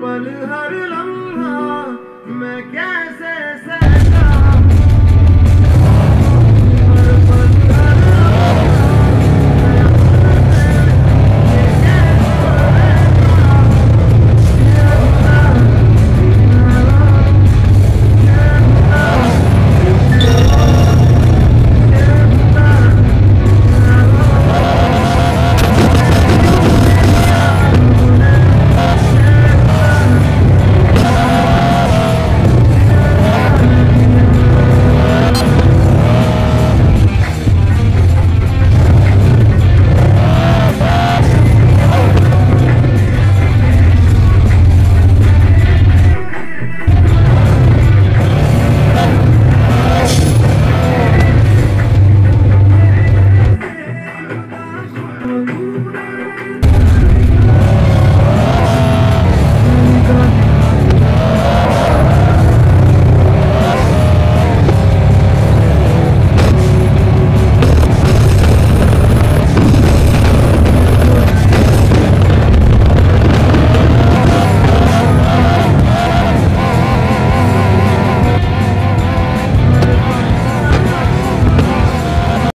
पल हर लम्हा मैं क्या